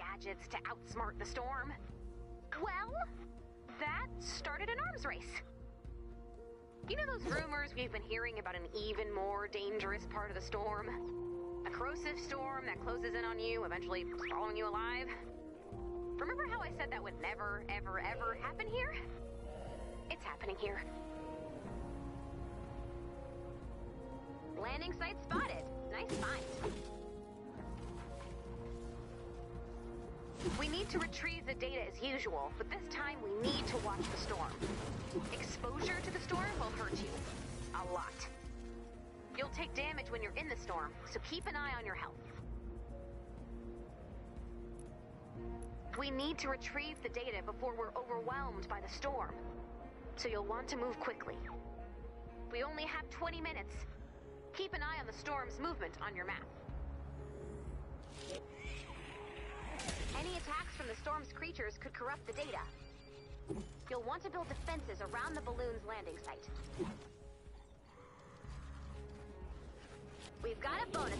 gadgets to outsmart the storm. Well, that started an arms race. You know those rumors we've been hearing about an even more dangerous part of the storm? A corrosive storm that closes in on you, eventually swallowing you alive? Remember how I said that would never, ever, ever happen here? It's happening here. Landing site spotted. Nice find. We need to retrieve the data as usual, but this time we need to watch the storm. Exposure to the storm will hurt you. A lot. You'll take damage when you're in the storm, so keep an eye on your health. We need to retrieve the data before we're overwhelmed by the storm. So you'll want to move quickly. We only have 20 minutes. Keep an eye on the storm's movement on your map. Any attacks from the storm's creatures could corrupt the data. You'll want to build defenses around the balloon's landing site. We've got a bonus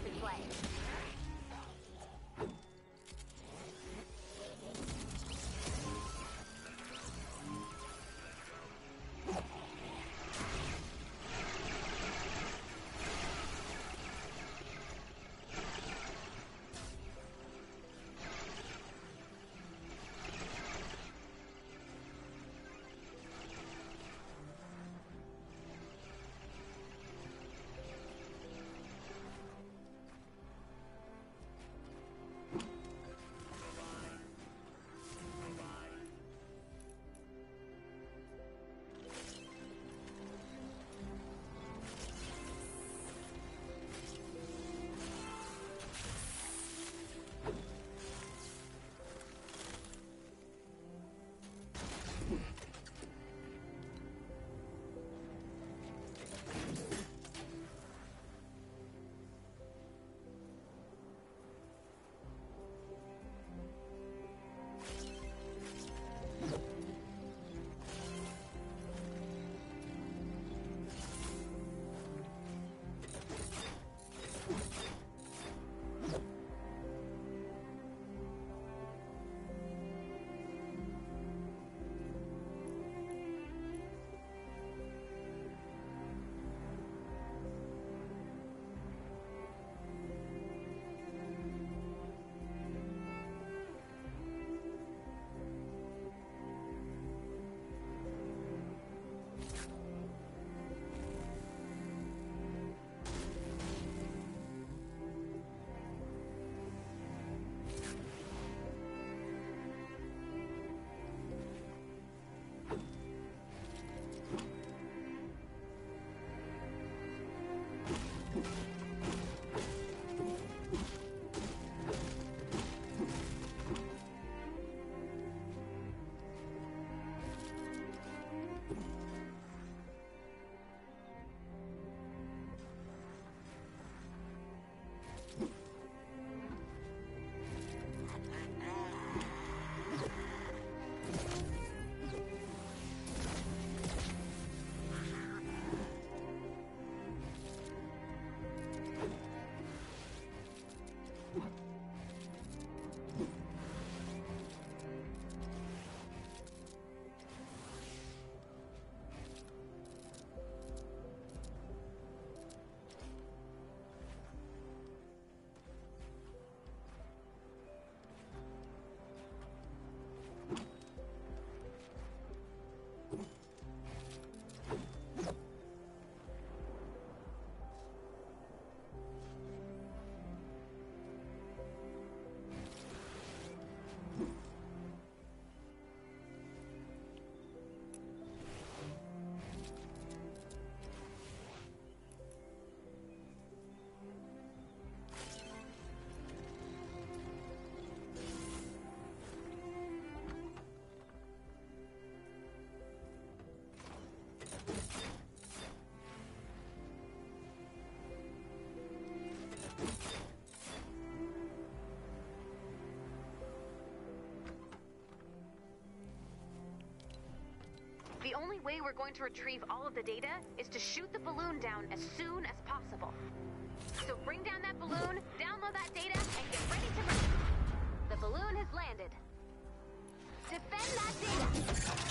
The only way we're going to retrieve all of the data is to shoot the balloon down as soon as possible. So bring down that balloon, download that data, and get ready to... The balloon has landed. Defend that data!